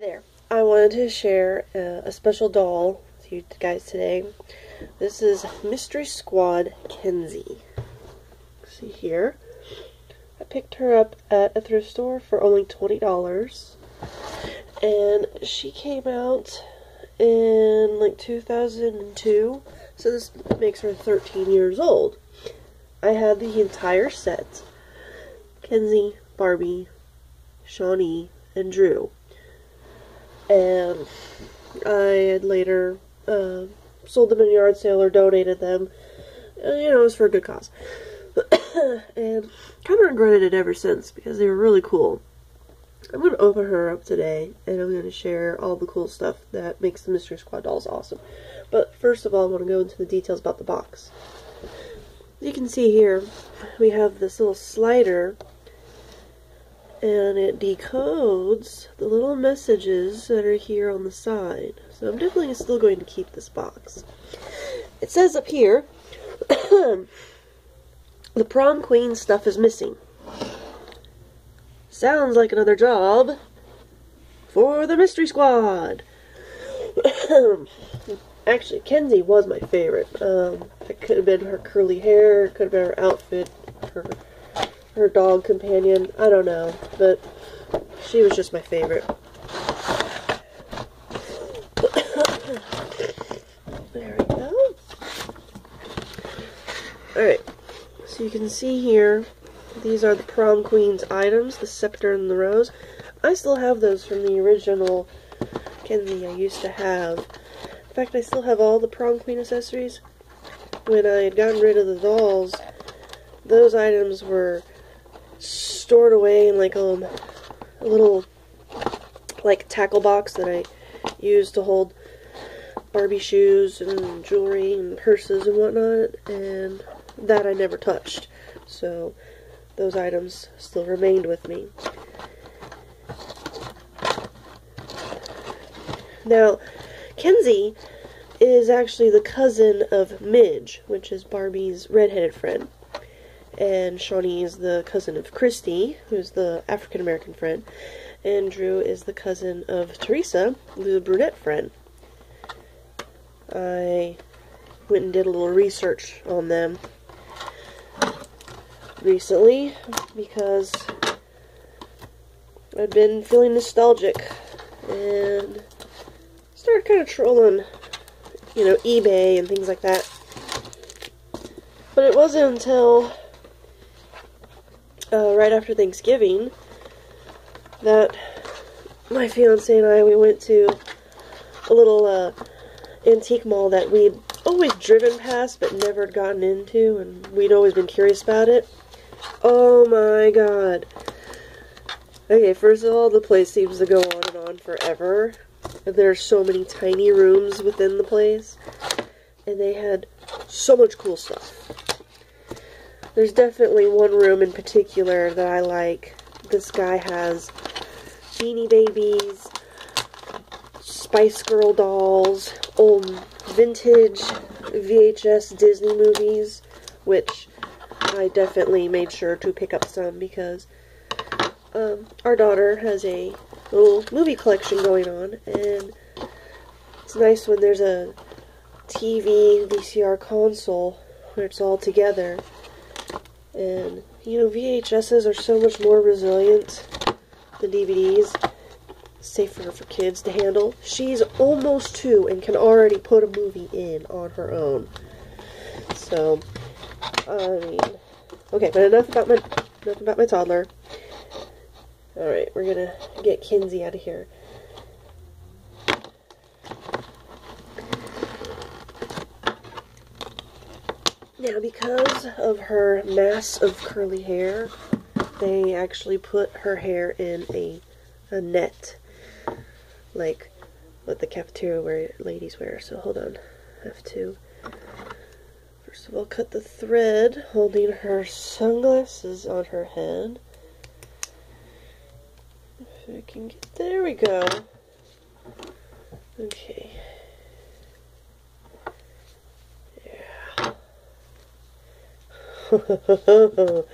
There. I wanted to share uh, a special doll with you guys today. This is Mystery Squad Kenzie. See here. I picked her up at a thrift store for only $20. And she came out in like 2002. So this makes her 13 years old. I had the entire set. Kenzie, Barbie, Shawnee, and Drew and I had later uh, sold them in a yard sale or donated them. Uh, you know, it was for a good cause. and kind of regretted it ever since because they were really cool. I'm going to open her up today and I'm going to share all the cool stuff that makes the Mystery Squad dolls awesome. But first of all, I want to go into the details about the box. As you can see here, we have this little slider and it decodes the little messages that are here on the side. So I'm definitely still going to keep this box. It says up here, the prom queen stuff is missing. Sounds like another job for the mystery squad. Actually, Kenzie was my favorite. Um, it could have been her curly hair, could have been her outfit, her her dog companion. I don't know, but she was just my favorite. there we go. Alright, so you can see here, these are the prom queen's items, the scepter and the rose. I still have those from the original Kenzie I used to have. In fact, I still have all the prom queen accessories. When I had gotten rid of the dolls, those items were stored away in like um, a little like tackle box that I use to hold Barbie shoes and jewelry and purses and whatnot, and that I never touched. So those items still remained with me. Now, Kenzie is actually the cousin of Midge, which is Barbie's redheaded friend and Shawnee is the cousin of Christie, who's the African American friend, and Drew is the cousin of Teresa, the brunette friend. I went and did a little research on them recently because I'd been feeling nostalgic and started kind of trolling, you know, eBay and things like that. But it wasn't until uh, right after Thanksgiving that my fiance and I we went to a little uh, antique mall that we'd always driven past but never gotten into and we'd always been curious about it. Oh my god. Okay, first of all, the place seems to go on and on forever. There are so many tiny rooms within the place. And they had so much cool stuff. There's definitely one room in particular that I like. This guy has Beanie Babies, Spice Girl dolls, old vintage VHS Disney movies, which I definitely made sure to pick up some because um, our daughter has a little movie collection going on, and it's nice when there's a TV VCR console where it's all together and, you know, VHSs are so much more resilient than DVDs. Safer for kids to handle. She's almost two and can already put a movie in on her own. So, I mean, okay, but enough about my enough about my toddler. All right, we're gonna get Kenzie out of here. Now, because of her mass of curly hair, they actually put her hair in a, a net, like what the cafeteria wear, ladies wear. So hold on, I have to first of all cut the thread holding her sunglasses on her head. If I can get, there we go. Okay.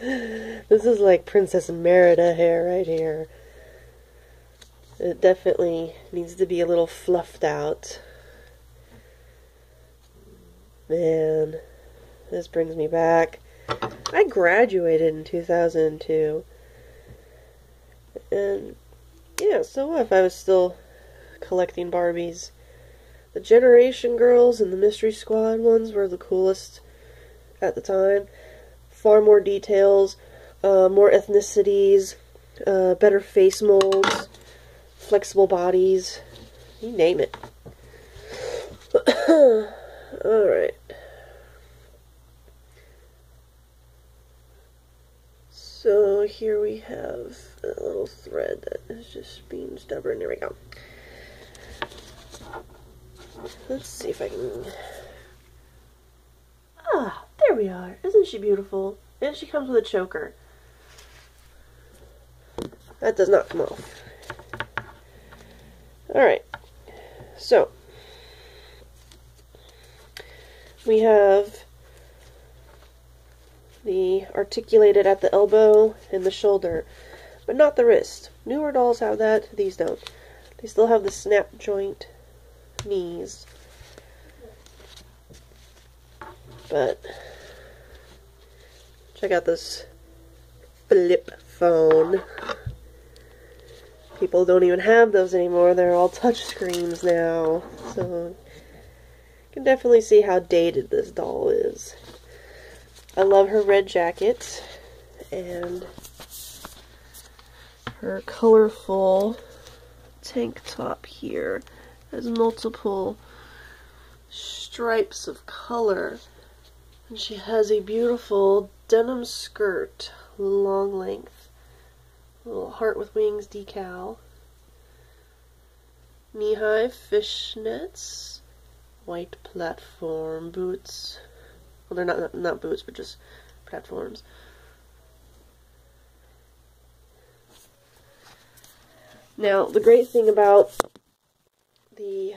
this is like Princess Merida hair right here. It definitely needs to be a little fluffed out. Man, this brings me back. I graduated in 2002. And yeah, so if I was still collecting Barbies? The Generation Girls and the Mystery Squad ones were the coolest at the time. Far more details, uh, more ethnicities, uh, better face molds, flexible bodies, you name it. Alright. So here we have a little thread that is just being stubborn. There we go. Let's see if I can... There we are. Isn't she beautiful? And she comes with a choker. That does not come off. Alright. So. We have the articulated at the elbow and the shoulder, but not the wrist. Newer dolls have that, these don't. They still have the snap joint knees. But check out this flip phone. People don't even have those anymore. They're all touch screens now. So you can definitely see how dated this doll is. I love her red jacket and her colorful tank top here has multiple stripes of color. And she has a beautiful denim skirt, long length. Little heart with wings decal. Knee-high fishnets. White platform boots. Well, they're not, not, not boots, but just platforms. Now, the great thing about the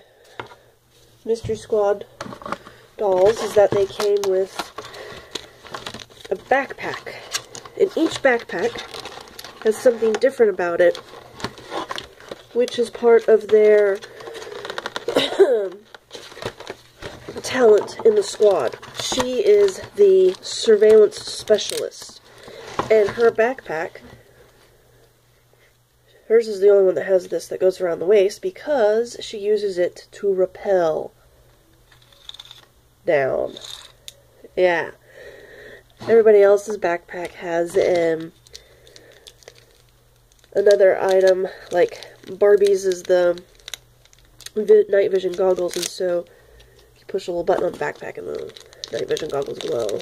Mystery Squad dolls is that they came with a backpack. And each backpack has something different about it, which is part of their talent in the squad. She is the surveillance specialist, and her backpack, hers is the only one that has this that goes around the waist because she uses it to rappel down. Yeah. Everybody else's backpack has um, another item, like Barbie's is the night vision goggles, and so you push a little button on the backpack and the night vision goggles glow.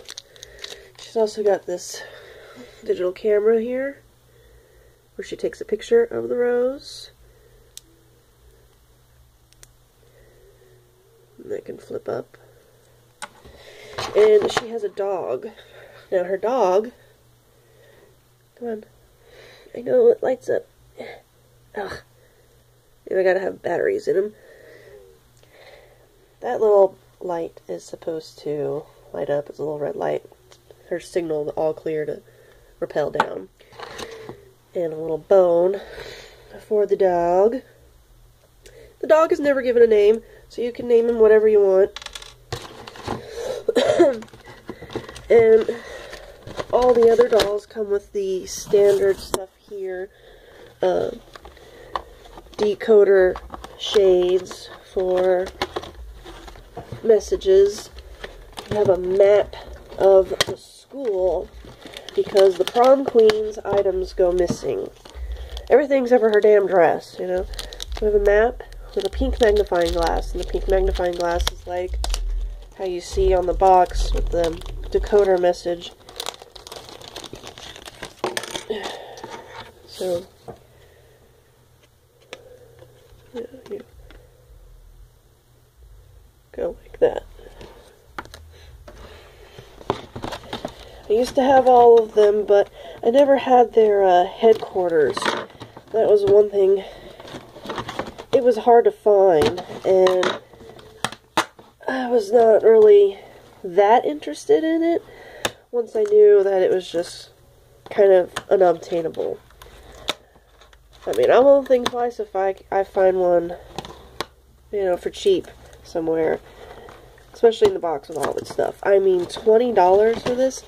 She's also got this digital camera here, where she takes a picture of the rose. And that can flip up. And she has a dog. Now her dog, come on, I know it lights up. Ugh. I gotta have batteries in them. That little light is supposed to light up. It's a little red light. Her signal all clear to rappel down. And a little bone for the dog. The dog is never given a name, so you can name him whatever you want. And all the other dolls come with the standard stuff here. Uh, decoder shades for messages. We have a map of the school because the prom queen's items go missing. Everything's for her damn dress, you know. we have a map with a pink magnifying glass, and the pink magnifying glass is like how you see on the box with the decoder message. So, yeah, you go like that. I used to have all of them, but I never had their uh, headquarters. That was one thing. It was hard to find, and I was not really that interested in it once I knew that it was just kind of unobtainable. I mean, I won't think twice if I, I find one, you know, for cheap somewhere. Especially in the box with all of its stuff. I mean, $20 for this?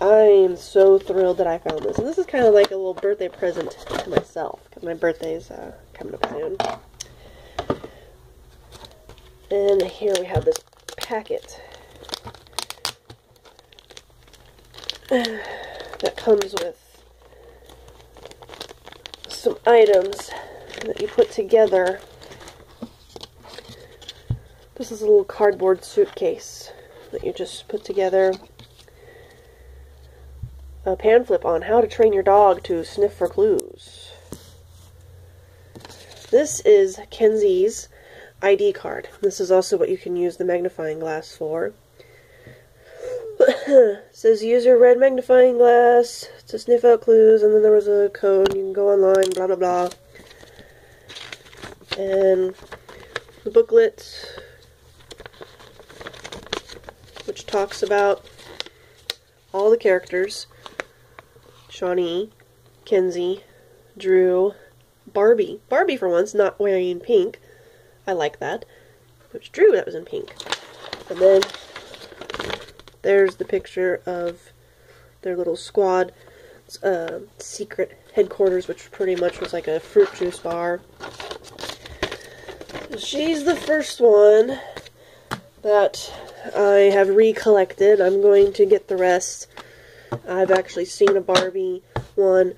I am so thrilled that I found this. And this is kind of like a little birthday present to myself. Because my birthday's uh, coming up soon. And here we have this packet. That comes with some items that you put together. This is a little cardboard suitcase that you just put together. A flip on how to train your dog to sniff for clues. This is Kenzie's ID card. This is also what you can use the magnifying glass for. says use your red magnifying glass to sniff out clues, and then there was a code. You can go online, blah blah blah. And the booklet, which talks about all the characters Shawnee, Kenzie, Drew, Barbie. Barbie, for once, not wearing pink. I like that. Was Drew that was in pink. And then there's the picture of their little squad uh, secret headquarters, which pretty much was like a fruit juice bar. She's the first one that I have recollected. I'm going to get the rest. I've actually seen a Barbie one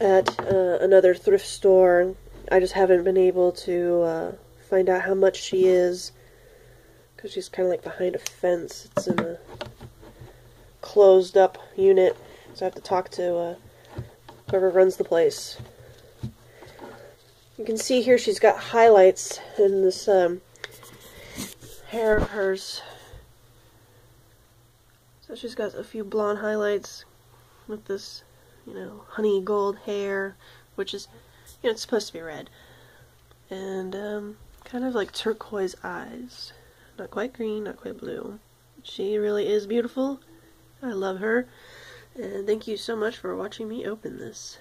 at uh, another thrift store. I just haven't been able to uh, find out how much she is because she's kind of like behind a fence. It's in a closed up unit, so I have to talk to uh, whoever runs the place. You can see here she's got highlights in this um, hair of hers. So she's got a few blonde highlights with this, you know, honey gold hair, which is, you know, it's supposed to be red. And um, kind of like turquoise eyes. Not quite green, not quite blue. She really is beautiful. I love her. And thank you so much for watching me open this.